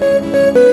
you.